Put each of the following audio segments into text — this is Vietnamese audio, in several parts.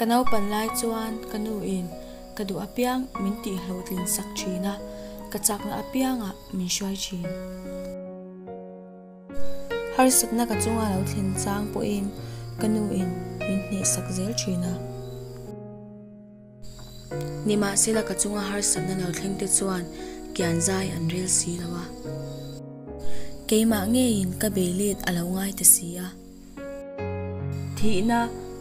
kanau pan lai chuan kanu in kadu apiang min ti hlo tlin sak thina kachak na apianga ah, min shwai chin har sak na kachunga lo thlin chang po in kanu in min hne sak zel thina nima sila kachunga har sak na lo thleng te chuan kyan zai an rel si lawa keima nge in ka belit alo ngai te sia na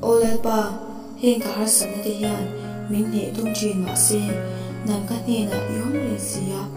올레바 헹가르스메데얀 민네 동지마세 난가네나 요미시야